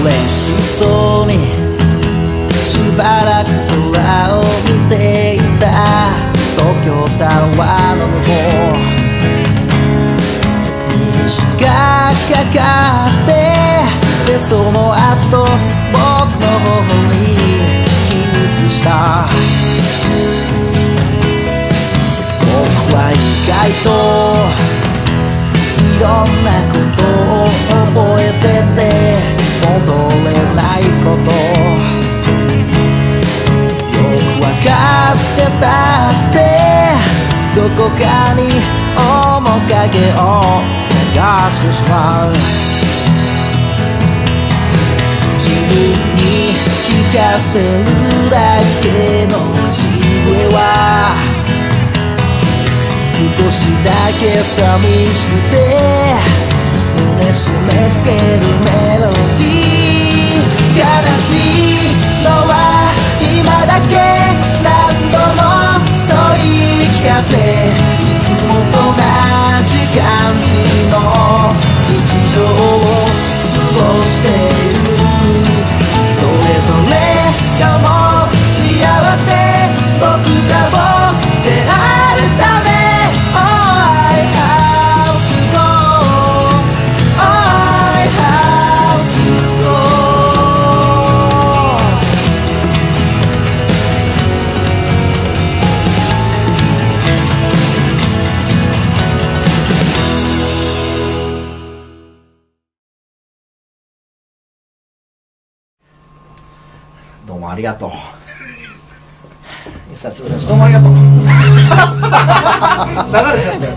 嬉しそうにしばらく空を見ていた。東京タワーの向こう虹がかかってでその後僕の頬にキスした。僕は意外といろんなこと戻れないこと。よくわかってたってどこかに面影を探してしまう。自分に聞かせるだけの口笛は少しだけ寂しくて胸締め付ける言いどうもありがとう。久しぶりですどうもありがとう。流れちゃったよ。